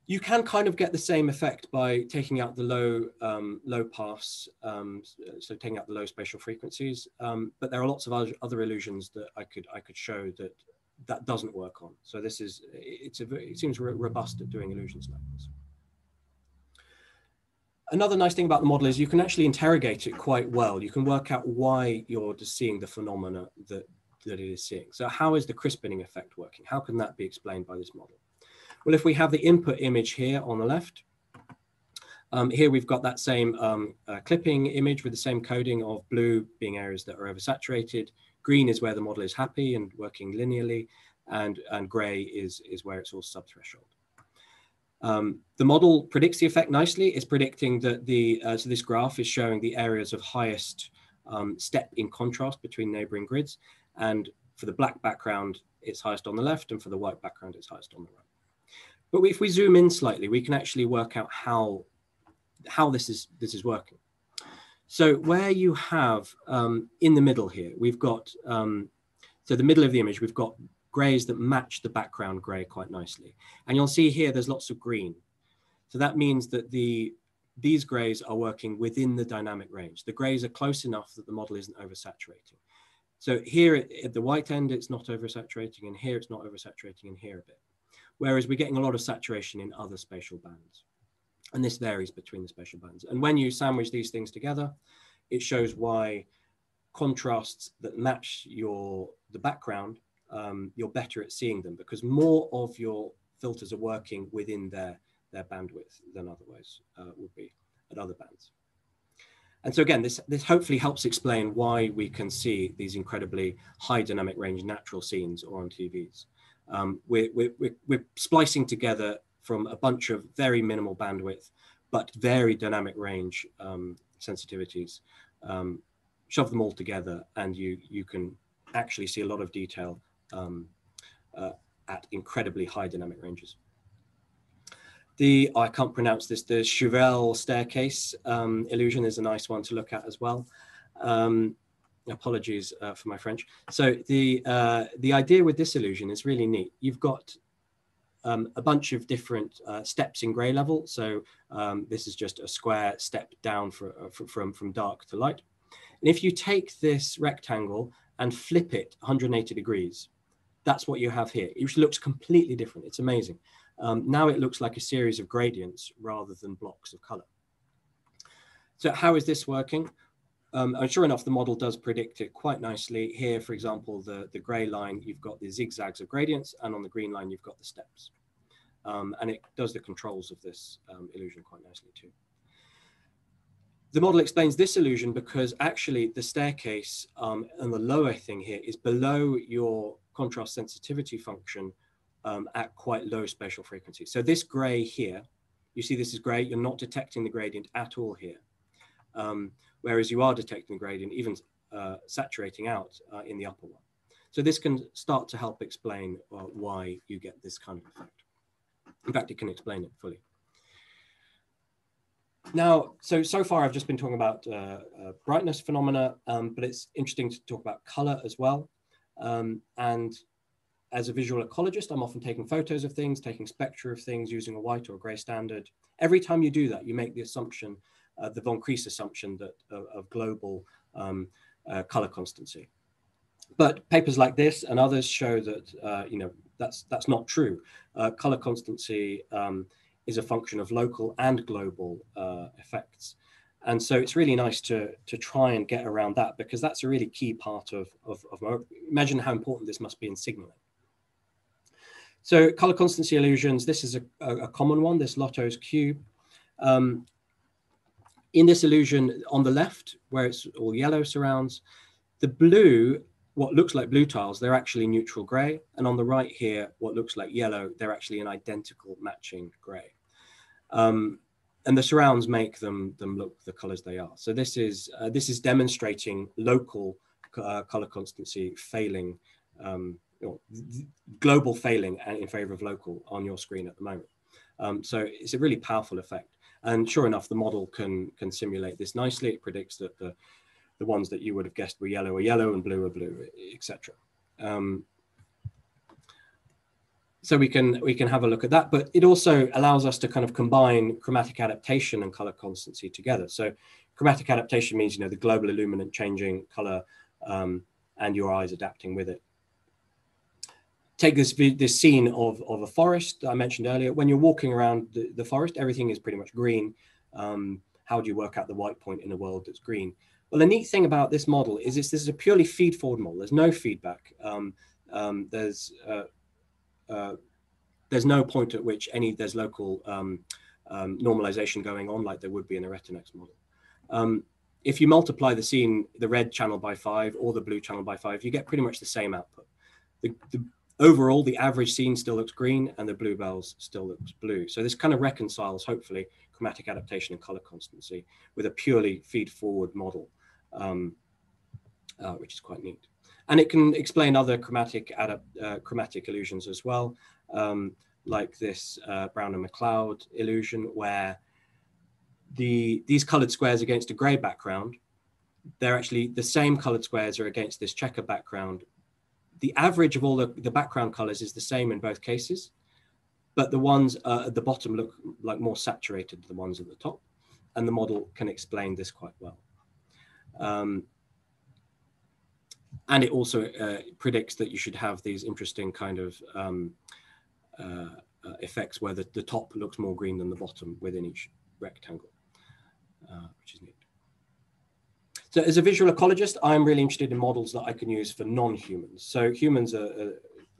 you can kind of get the same effect by taking out the low um, low pass, um, so taking out the low spatial frequencies. Um, but there are lots of other, other illusions that I could I could show that that doesn't work on. So this is it's a it seems robust at doing illusions like this. Another nice thing about the model is you can actually interrogate it quite well. You can work out why you're just seeing the phenomena that that it is seeing. So how is the crispening effect working? How can that be explained by this model? Well, if we have the input image here on the left, um, here we've got that same um, uh, clipping image with the same coding of blue being areas that are oversaturated. Green is where the model is happy and working linearly, and, and gray is, is where it's all subthreshold. Um, the model predicts the effect nicely. It's predicting that the, uh, so this graph is showing the areas of highest um, step in contrast between neighboring grids. And for the black background, it's highest on the left, and for the white background, it's highest on the right. But if we zoom in slightly, we can actually work out how, how this, is, this is working. So where you have um, in the middle here, we've got, um, so the middle of the image, we've got grays that match the background gray quite nicely. And you'll see here, there's lots of green. So that means that the these grays are working within the dynamic range. The grays are close enough that the model isn't oversaturating. So here at the white end, it's not oversaturating, and here it's not oversaturating, and here a bit whereas we're getting a lot of saturation in other spatial bands. And this varies between the spatial bands. And when you sandwich these things together, it shows why contrasts that match your the background, um, you're better at seeing them because more of your filters are working within their, their bandwidth than otherwise uh, would be at other bands. And so again, this, this hopefully helps explain why we can see these incredibly high dynamic range natural scenes or on TVs. Um, we're, we're, we're splicing together from a bunch of very minimal bandwidth, but very dynamic range um, sensitivities. Um, shove them all together and you, you can actually see a lot of detail um, uh, at incredibly high dynamic ranges. The, I can't pronounce this, the Chevreul staircase um, illusion is a nice one to look at as well. Um, apologies uh, for my French. So the, uh, the idea with this illusion is really neat. You've got um, a bunch of different uh, steps in gray level. So um, this is just a square step down for, uh, from, from dark to light. And if you take this rectangle and flip it 180 degrees, that's what you have here. It looks completely different. It's amazing. Um, now it looks like a series of gradients rather than blocks of color. So how is this working? Um, and sure enough, the model does predict it quite nicely. Here, for example, the, the gray line, you've got the zigzags of gradients, and on the green line, you've got the steps. Um, and it does the controls of this um, illusion quite nicely too. The model explains this illusion because actually the staircase um, and the lower thing here is below your contrast sensitivity function um, at quite low spatial frequency. So this gray here, you see this is gray, you're not detecting the gradient at all here. Um, whereas you are detecting the gradient, even uh, saturating out uh, in the upper one. So this can start to help explain uh, why you get this kind of effect. In fact, it can explain it fully. Now, so, so far I've just been talking about uh, uh, brightness phenomena, um, but it's interesting to talk about color as well. Um, and as a visual ecologist, I'm often taking photos of things, taking spectra of things using a white or a gray standard. Every time you do that, you make the assumption, uh, the von Kries assumption that of, of global um, uh, color constancy. But papers like this and others show that, uh, you know, that's, that's not true. Uh, color constancy um, is a function of local and global uh, effects. And so it's really nice to, to try and get around that because that's a really key part of, of, of imagine how important this must be in signaling. So color constancy illusions, this is a, a, common one, this Lotto's cube. Um, in this illusion on the left, where it's all yellow surrounds, the blue, what looks like blue tiles, they're actually neutral gray. And on the right here, what looks like yellow, they're actually an identical matching gray. Um, and the surrounds make them them look the colors they are. So this is uh, this is demonstrating local uh, color constancy failing, um, global failing in favor of local on your screen at the moment. Um, so it's a really powerful effect. And sure enough, the model can can simulate this nicely. It predicts that the the ones that you would have guessed were yellow are yellow and blue are blue, etc. Um, so we can we can have a look at that but it also allows us to kind of combine chromatic adaptation and color constancy together. So chromatic adaptation means you know the global illuminant changing color um, and your eyes adapting with it. Take this this scene of, of a forest i mentioned earlier. When you're walking around the, the forest everything is pretty much green. Um, how do you work out the white point in a world that's green? Well the neat thing about this model is this, this is a purely feed forward model. There's no feedback. Um, um, there's uh, uh, there's no point at which any there's local um, um, normalization going on like there would be in a Retinex model. Um, if you multiply the scene, the red channel by five or the blue channel by five, you get pretty much the same output. The, the, overall, the average scene still looks green and the bluebells still looks blue. So this kind of reconciles, hopefully, chromatic adaptation and color constancy with a purely feed forward model, um, uh, which is quite neat and it can explain other chromatic uh, chromatic illusions as well, um, like this uh, Brown and MacLeod illusion, where the these colored squares against a gray background, they're actually the same colored squares are against this checker background. The average of all the, the background colors is the same in both cases, but the ones uh, at the bottom look like more saturated than the ones at the top, and the model can explain this quite well. Um, and it also uh, predicts that you should have these interesting kind of um, uh, uh, effects where the, the top looks more green than the bottom within each rectangle, uh, which is neat. So as a visual ecologist, I'm really interested in models that I can use for non-humans. So humans are,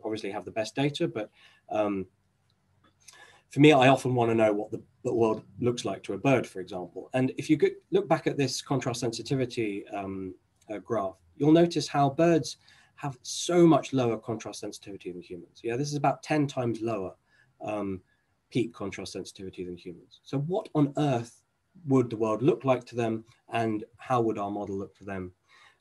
obviously have the best data, but um, for me, I often want to know what the, the, world looks like to a bird, for example. And if you look back at this contrast sensitivity um, uh, graph, you'll notice how birds have so much lower contrast sensitivity than humans. Yeah, this is about 10 times lower um, peak contrast sensitivity than humans. So what on earth would the world look like to them and how would our model look for them?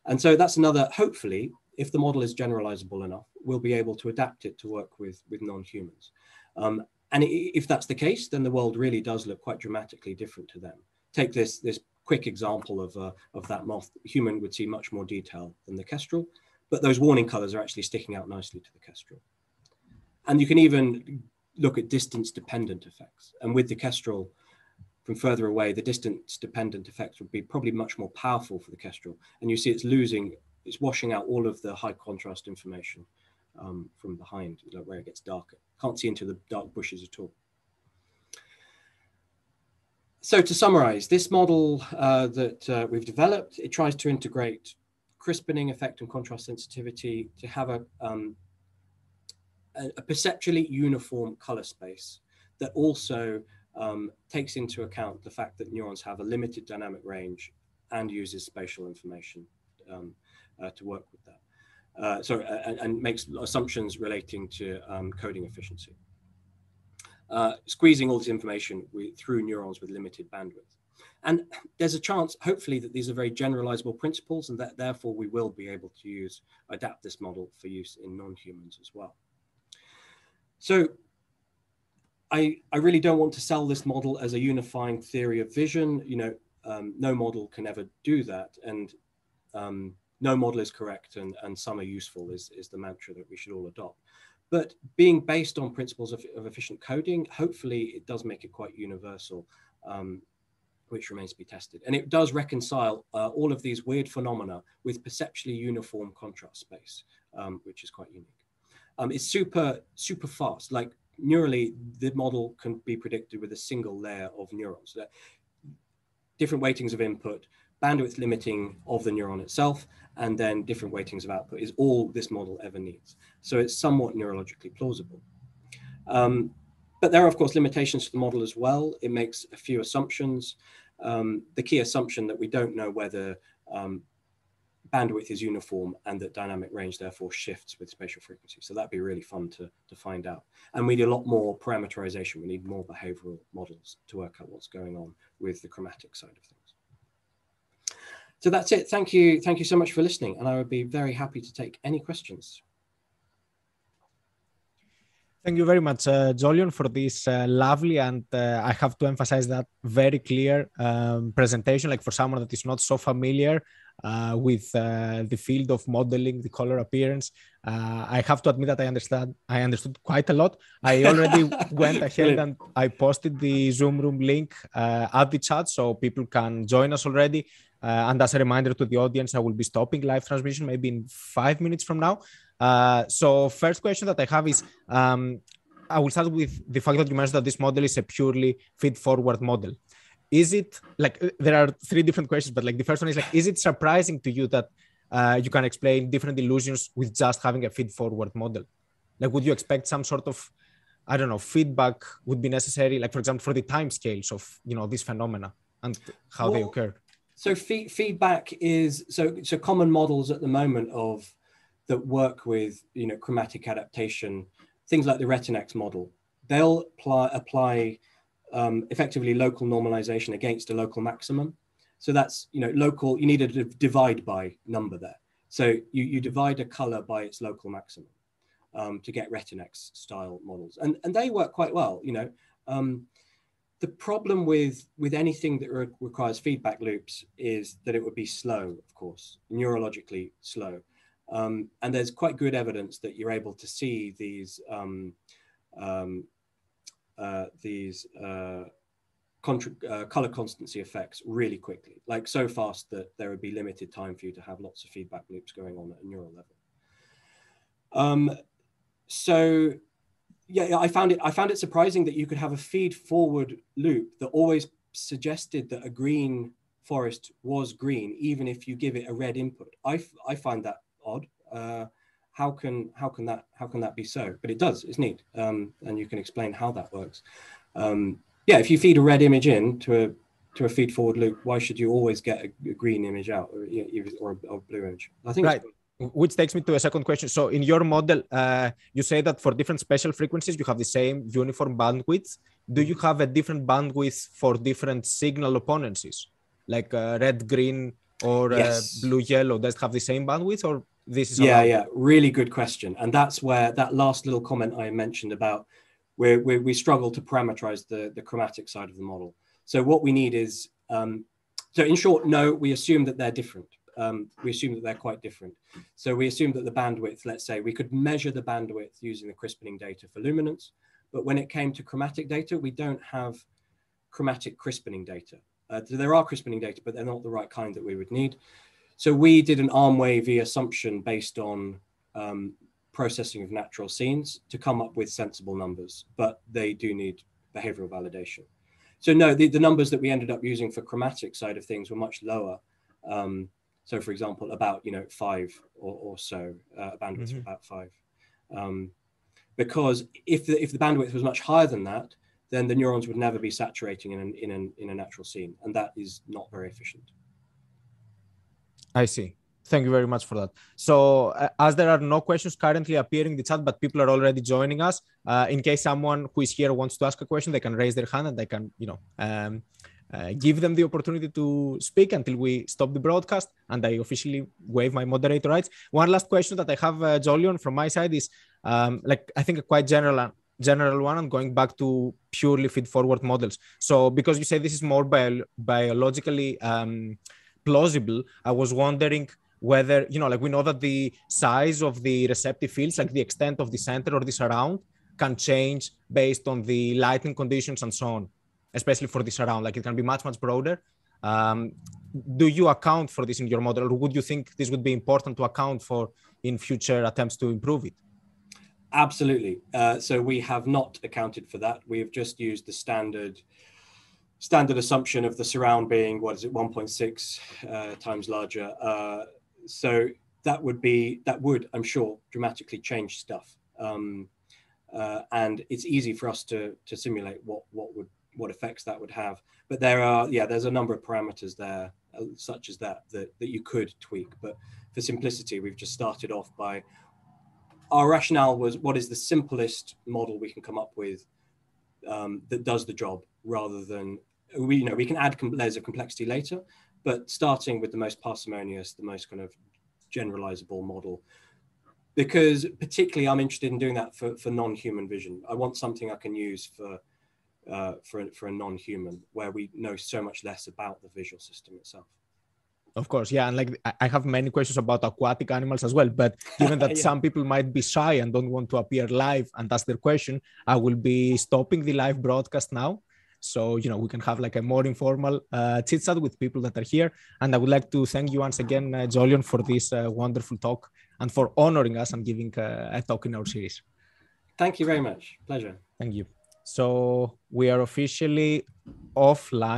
And so that's another, hopefully, if the model is generalizable enough, we'll be able to adapt it to work with, with non-humans. Um, and if that's the case, then the world really does look quite dramatically different to them. Take this, this quick example of, uh, of that moth. human would see much more detail than the kestrel, but those warning colors are actually sticking out nicely to the kestrel. And you can even look at distance dependent effects. And with the kestrel, from further away, the distance dependent effects would be probably much more powerful for the kestrel. And you see it's losing, it's washing out all of the high contrast information um, from behind, like where it gets darker. Can't see into the dark bushes at all. So to summarize, this model uh, that uh, we've developed, it tries to integrate crispening effect and contrast sensitivity to have a, um, a, a, perceptually uniform color space that also um, takes into account the fact that neurons have a limited dynamic range and uses spatial information um, uh, to work with that uh, and, and, makes assumptions relating to um, coding efficiency. Uh, squeezing all this information with, through neurons with limited bandwidth. And there's a chance, hopefully, that these are very generalizable principles and that therefore we will be able to use, adapt this model for use in non-humans as well. So I, I really don't want to sell this model as a unifying theory of vision. You know, um, no model can ever do that. And um, no model is correct and, and some are useful is, is the mantra that we should all adopt. But being based on principles of, of efficient coding, hopefully it does make it quite universal, um, which remains to be tested. And it does reconcile uh, all of these weird phenomena with perceptually uniform contrast space, um, which is quite unique. Um, it's super, super fast. Like neurally, the model can be predicted with a single layer of neurons. Different weightings of input, bandwidth limiting of the neuron itself, and then different weightings of output is all this model ever needs. So it's somewhat neurologically plausible. Um, but there are, of course, limitations to the model as well. It makes a few assumptions. Um, the key assumption that we don't know whether um, bandwidth is uniform and that dynamic range therefore shifts with spatial frequency. So that'd be really fun to, to find out. And we need a lot more parameterization. We need more behavioral models to work out what's going on with the chromatic side of things. So that's it. Thank you. Thank you so much for listening. And I would be very happy to take any questions. Thank you very much, uh, Jolyon, for this uh, lovely and uh, I have to emphasize that very clear um, presentation. Like for someone that is not so familiar uh, with uh, the field of modeling, the color appearance, uh, I have to admit that I understand. I understood quite a lot. I already [laughs] went ahead and I posted the Zoom room link at the chat, so people can join us already. Uh, and as a reminder to the audience, I will be stopping live transmission maybe in five minutes from now. Uh, so first question that I have is, um, I will start with the fact that you mentioned that this model is a purely feed-forward model. Is it like uh, there are three different questions, but like the first one is like, is it surprising to you that uh, you can explain different illusions with just having a feed-forward model? Like, would you expect some sort of I don't know, feedback would be necessary, like for example, for the time scales of you know these phenomena and how well, they occur. So fee- feedback is so so common models at the moment of that work with you know chromatic adaptation, things like the Retinex model. They'll apply apply um, effectively local normalization against a local maximum. So that's you know local. You need a divide by number there. So you you divide a color by its local maximum um, to get Retinex style models, and and they work quite well. You know. Um, the problem with with anything that re- requires feedback loops is that it would be slow, of course, neurologically slow. Um, and there's quite good evidence that you're able to see these um, um, uh, these uh, uh, color constancy effects really quickly, like so fast that there would be limited time for you to have lots of feedback loops going on at a neural level. Um, so yeah, I found it. I found it surprising that you could have a feed forward loop that always suggested that a green forest was green, even if you give it a red input. I, I find that odd. Uh, how can how can that how can that be so? But it does. It's neat, um, and you can explain how that works. Um, yeah, if you feed a red image in to a to a feed forward loop, why should you always get a, a green image out or, or, a, or, a, blue image? I think right. Which takes me to a second question. So, in your model, uh, you say that for different spatial frequencies, you have the same uniform bandwidth. Do you have a different bandwidth for different signal opponencies, like uh, red, green, or uh, blue, yellow? Does it have the same bandwidth, or this is? Yeah, yeah, really good question. And that's where that last little comment I mentioned about where, where we struggle to parameterize the the chromatic side of the model. So what we need is, um, so in short, no, we assume that they're different. Um, we assume that they're quite different. So we assume that the bandwidth, let's say, we could measure the bandwidth using the crispening data for luminance, but when it came to chromatic data, we don't have chromatic crispening data. Uh, there are crispening data, but they're not the right kind that we would need. So we did an arm-wavy assumption based on um, processing of natural scenes to come up with sensible numbers, but they do need behavioral validation. So no, the, the numbers that we ended up using for chromatic side of things were much lower. Um, so for example, about, you know, five or, or so, uh, bandwidth mm-hmm. about five. Um, because if the, if the bandwidth was much higher than that, then the neurons would never be saturating in, an, in, an, in a natural scene. And that is not very efficient. I see. Thank you very much for that. So, uh, as there are no questions currently appearing in the chat, but people are already joining us, uh, in case someone who is here wants to ask a question, they can raise their hand and I can, you know, um, uh, give them the opportunity to speak until we stop the broadcast and I officially waive my moderator rights. One last question that I have, uh, Jolyon, from my side is um, like I think a quite general general one and going back to purely feed forward models. So, because you say this is more bio- biologically um, plausible, I was wondering whether you know like we know that the size of the receptive fields like the extent of the center or the surround can change based on the lighting conditions and so on especially for this surround like it can be much much broader. Um, do you account for this in your model or would you think this would be important to account for in future attempts to improve it? Absolutely. Uh, so we have not accounted for that. We've just used the standard standard assumption of the surround being what is it 1.6 uh, times larger. Uh, so that would be that would i'm sure dramatically change stuff. Um, uh, and it's easy for us to to simulate what what would what effects that would have but there are yeah there's a number of parameters there uh, such as that, that that you could tweak but for simplicity we've just started off by our rationale was what is the simplest model we can come up with um, that does the job rather than we you know we can add layers of complexity later but starting with the most parsimonious, the most kind of generalizable model. Because particularly I'm interested in doing that for, for non-human vision. I want something I can use for uh, for, for a non-human where we know so much less about the visual system itself. Of course, yeah, and like I have many questions about aquatic animals as well. But given that [laughs] yeah. some people might be shy and don't want to appear live and ask their question, I will be stopping the live broadcast now so you know we can have like a more informal uh, chit chat with people that are here and i would like to thank you once again uh, jolyon for this uh, wonderful talk and for honoring us and giving uh, a talk in our series thank you very much pleasure thank you so we are officially offline